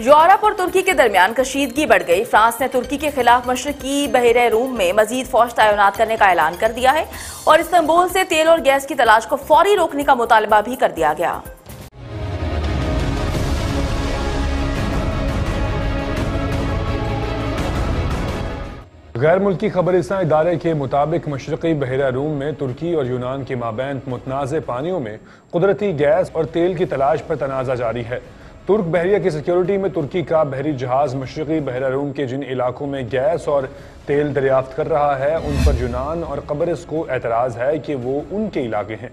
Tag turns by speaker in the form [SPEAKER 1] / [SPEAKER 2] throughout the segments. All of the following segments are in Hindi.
[SPEAKER 1] यूरोप और तुर्की के दरमियान कशीदगी बढ़ गई। फ्रांस ने तुर्की के खिलाफ मशरकी बहरे रूम में मजीद फौज तैनात करने का ऐलान कर दिया है और इस्तंबुल से तेल और गैस की तलाश को फौरी रोकने का मुतालबा भी कर दिया गया।
[SPEAKER 2] गैर मुल्की खबरिस्तान इदारे के मुताबिक मशरक़ी बहरा रूम में तुर्की और यूनान के माबैन मुतनाज़ पानियों में कुदरती गैस और तेल की तलाश पर तनाज़ा जारी है। तुर्क बहरिया की सिक्योरिटी में तुर्की का बहरी जहाज़ मशरक़ी बहरा रूम के जिन इलाकों में गैस और तेल दरियाफ्त कर रहा है, उन पर यूनान और कब्रस को एतराज़ है कि वो उनके इलाके हैं।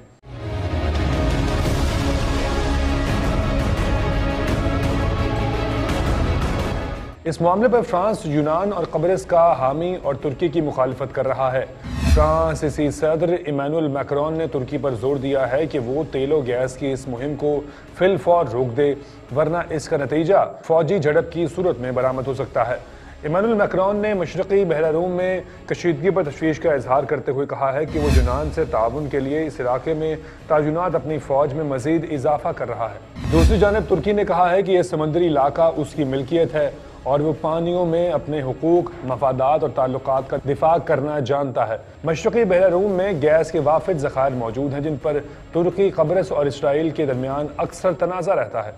[SPEAKER 2] इस मामले पर फ्रांस, यूनान और कब्रस का हामी और तुर्की की मुखालफत कर रहा है। फ्रांसीसी सदर इमानुअल मैक्रॉन ने तुर्की पर ज़ोर दिया है कि वो तेलो गैस की इस मुहिम को फिल फॉर रोक दे, वरना इसका नतीजा फौजी झड़प की सूरत में बरामद हो सकता है। इमानुअल मैक्रॉन ने मशरकी बहरा रूम में कशीदगी पर तशवीश का इजहार करते हुए कहा है कि वो यूनान से ताउन के लिए इस इलाके में ताजुनात अपनी फौज में मजीद इजाफा कर रहा है। दूसरी जानब तुर्की ने कहा है कि यह समंदरी इलाका उसकी मिल्कियत है। और वो पानियों में अपने हकूक, मफादात और ताल्लुक का दिफा करना जानता है। मशरक़ी बहरूम में गैस के वाफिद ज़खायर मौजूद हैं, जिन पर तुर्की, कब्रस और इसराइल के दरमियान अक्सर तनाज़ा रहता है।